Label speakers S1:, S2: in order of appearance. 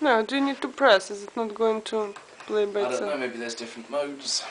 S1: No, do you need to press? Is it not going to play by itself?
S2: I don't know, maybe there's different modes.